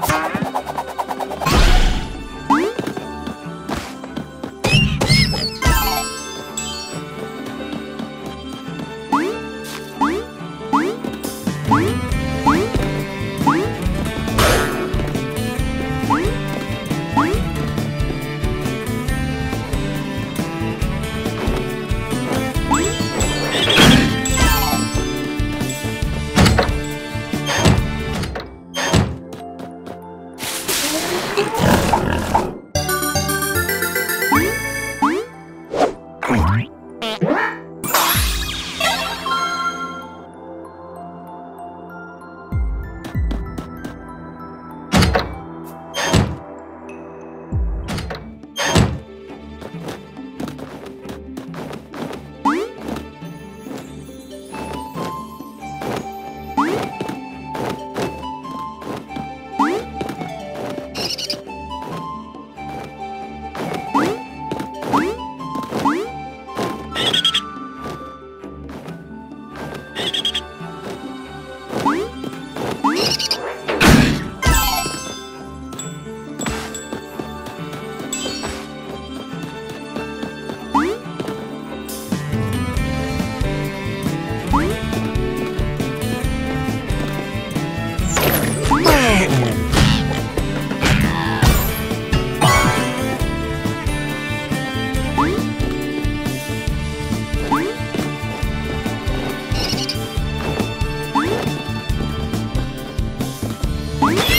Bye. Yeah!